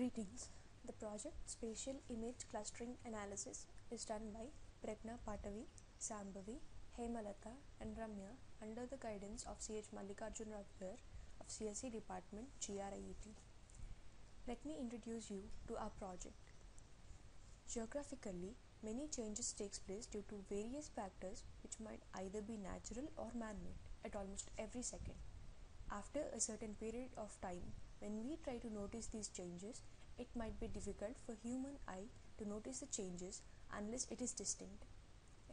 Greetings. The project Spatial Image Clustering Analysis is done by Pregna Patavi, Sambhavi, Hemalata, and Ramya under the guidance of CH Mallikarjun Raghur of CSE Department, GRIET. Let me introduce you to our project. Geographically, many changes takes place due to various factors which might either be natural or man-made at almost every second. After a certain period of time, when we try to notice these changes, it might be difficult for human eye to notice the changes unless it is distinct.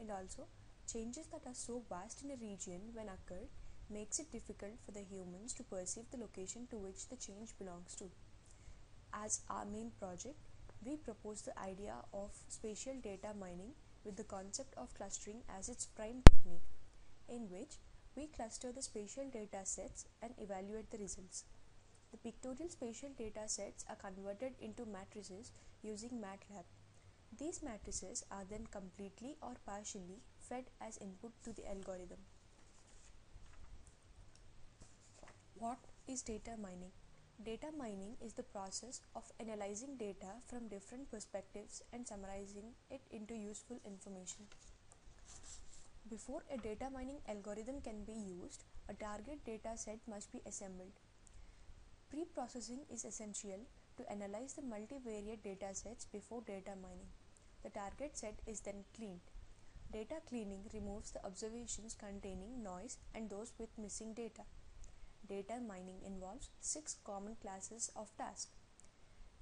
And also, changes that are so vast in a region when occurred makes it difficult for the humans to perceive the location to which the change belongs to. As our main project, we propose the idea of spatial data mining with the concept of clustering as its prime technique, in which we cluster the spatial data sets and evaluate the results. The pictorial spatial data sets are converted into matrices using MATLAB. These matrices are then completely or partially fed as input to the algorithm. What is data mining? Data mining is the process of analyzing data from different perspectives and summarizing it into useful information. Before a data mining algorithm can be used, a target data set must be assembled. Pre-processing is essential to analyze the multivariate data sets before data mining. The target set is then cleaned. Data cleaning removes the observations containing noise and those with missing data. Data mining involves six common classes of tasks.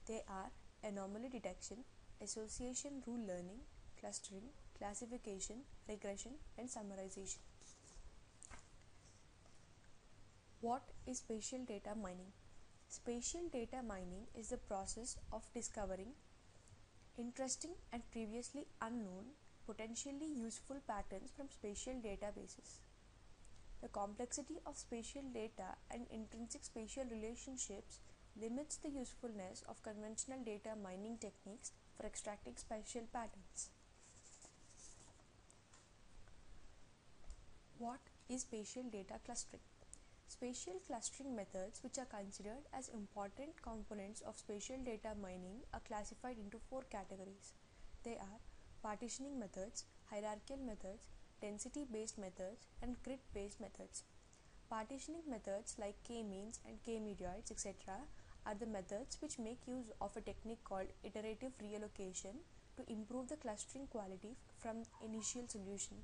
They are anomaly detection, association rule learning, clustering, classification, regression, and summarization. What is spatial data mining? Spatial data mining is the process of discovering interesting and previously unknown, potentially useful patterns from spatial databases. The complexity of spatial data and intrinsic spatial relationships limits the usefulness of conventional data mining techniques for extracting spatial patterns. What is spatial data clustering? Spatial clustering methods, which are considered as important components of spatial data mining, are classified into four categories. They are partitioning methods, hierarchical methods, density based methods, and grid based methods. Partitioning methods like k means and k medoids, etc., are the methods which make use of a technique called iterative reallocation to improve the clustering quality from initial solution.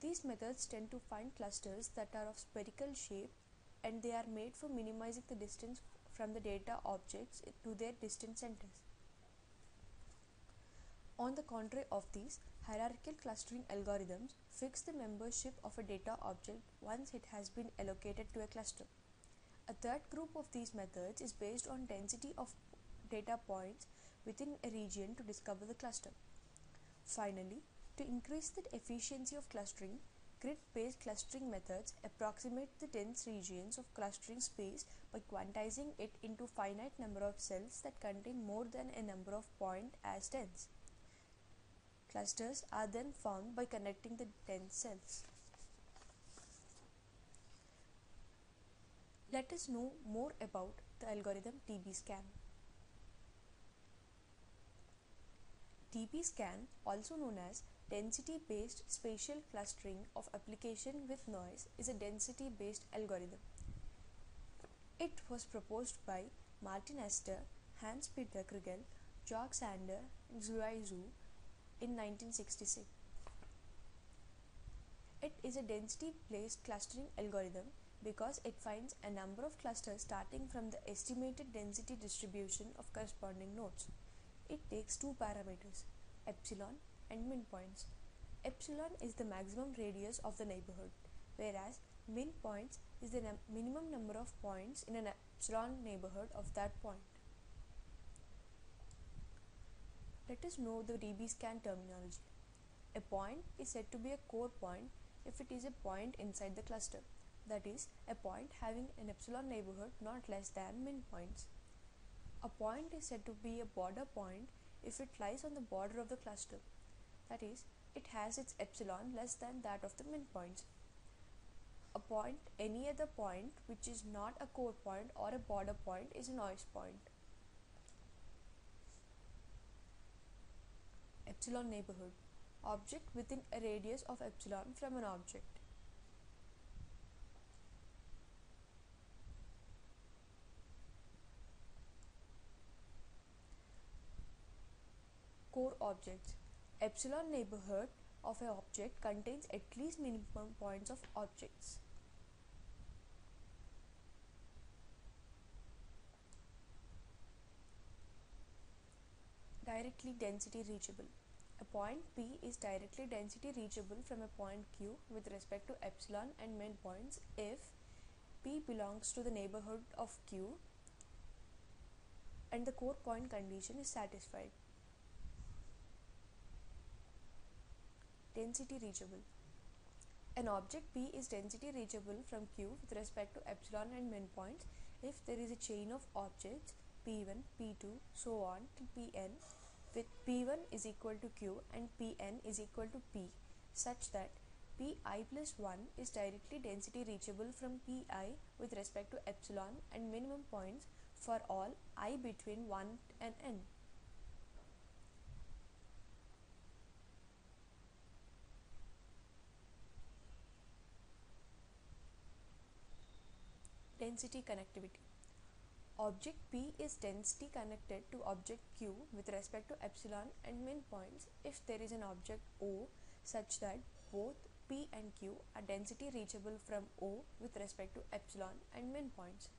These methods tend to find clusters that are of spherical shape and they are made for minimizing the distance from the data objects to their distant centers. On the contrary of these, hierarchical clustering algorithms fix the membership of a data object once it has been allocated to a cluster. A third group of these methods is based on density of data points within a region to discover the cluster. Finally, to increase the efficiency of clustering, grid-based clustering methods approximate the dense regions of clustering space by quantizing it into finite number of cells that contain more than a number of points as dense. Clusters are then formed by connecting the dense cells. Let us know more about the algorithm DBSCAN. DBSCAN, also known as Density Based Spatial Clustering of Application with Noise, is a density based algorithm. It was proposed by Martin Ester, Hans Peter Kriegel, Jörg Sander, and Xiaowei Xu in 1966. It is a density based clustering algorithm because it finds a number of clusters starting from the estimated density distribution of corresponding nodes. It takes two parameters, epsilon and min points. Epsilon is the maximum radius of the neighborhood, whereas min points is the num minimum number of points in an epsilon neighborhood of that point. Let us know the DBSCAN terminology. A point is said to be a core point if it is a point inside the cluster, that is, a point having an epsilon neighborhood not less than min points. A point is said to be a border point if it lies on the border of the cluster, that is it has its epsilon less than that of the min points. A point, any other point which is not a core point or a border point is a noise point. Epsilon neighborhood object within a radius of epsilon from an object. Core objects Epsilon neighborhood of an object contains at least minimum points of objects. Directly density reachable. A point P is directly density reachable from a point Q with respect to epsilon and min points if P belongs to the neighborhood of Q and the core point condition is satisfied. Density reachable. An object P is density reachable from Q with respect to epsilon and min points if there is a chain of objects P1, P2, so on to Pn with P1 is equal to Q and Pn is equal to P such that Pi plus 1 is directly density reachable from Pi with respect to epsilon and minimum points for all i between 1 and n. Density connectivity. Object P is density connected to object Q with respect to epsilon and min points if there is an object O such that both P and Q are density reachable from O with respect to epsilon and min points.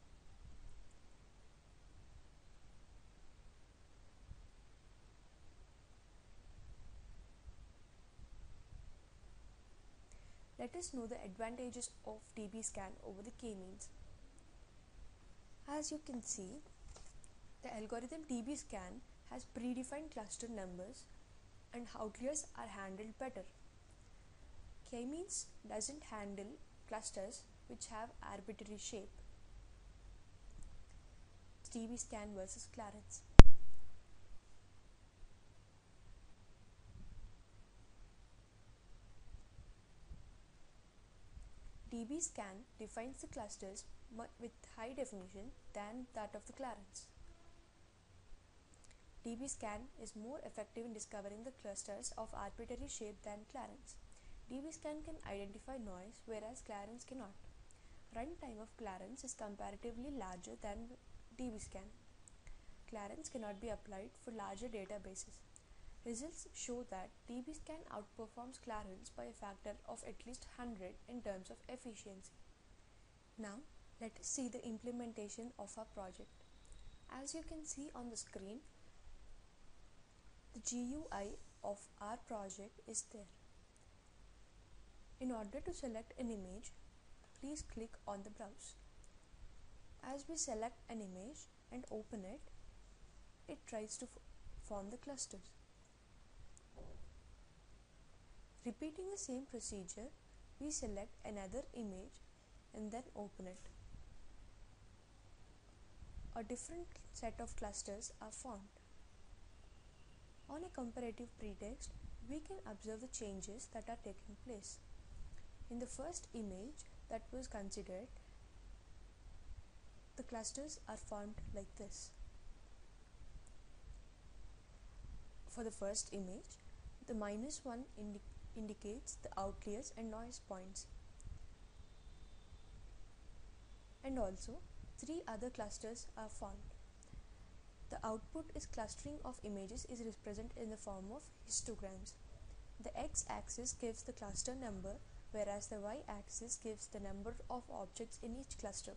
Let us know the advantages of DBSCAN over the k-means. As you can see, the algorithm DBSCAN has predefined cluster numbers and outliers are handled better. K-means doesn't handle clusters which have arbitrary shape. DBSCAN versus CLARANS. DBSCAN defines the clusters with high definition than that of the CLARANS. DBSCAN is more effective in discovering the clusters of arbitrary shape than CLARANS. DBSCAN can identify noise whereas CLARANS cannot. Runtime of CLARANS is comparatively larger than DBSCAN. CLARANS cannot be applied for larger databases. Results show that DBSCAN outperforms CLARANS by a factor of at least 100 in terms of efficiency. Now, let us see the implementation of our project. As you can see on the screen, the GUI of our project is there. In order to select an image, please click on the browse. As we select an image and open it, it tries to form the clusters. Repeating the same procedure, we select another image and then open it. A different set of clusters are formed. On a comparative pretext, we can observe the changes that are taking place. In the first image that was considered, the clusters are formed like this. For the first image, the minus 1 indi indicates the outliers and noise points. And also, three other clusters are formed. The output is clustering of images is represented in the form of histograms. The x-axis gives the cluster number whereas the y-axis gives the number of objects in each cluster.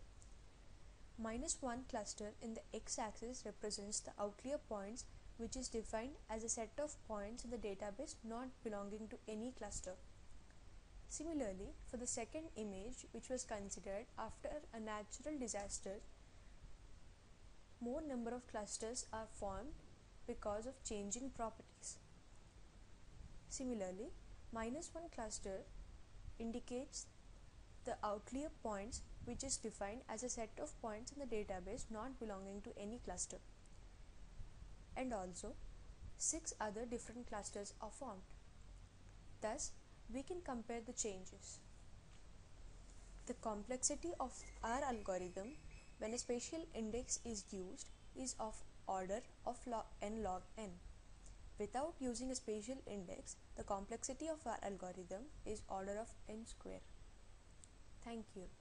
Minus 1 cluster in the x-axis represents the outlier points which is defined as a set of points in the database not belonging to any cluster. Similarly, for the second image which was considered after a natural disaster, more number of clusters are formed because of changing properties. Similarly, minus 1 cluster indicates the outlier points which is defined as a set of points in the database not belonging to any cluster and also six other different clusters are formed. Thus, we can compare the changes. The complexity of our algorithm when a spatial index is used is of order of log n log n. Without using a spatial index, the complexity of our algorithm is order of n square. Thank you.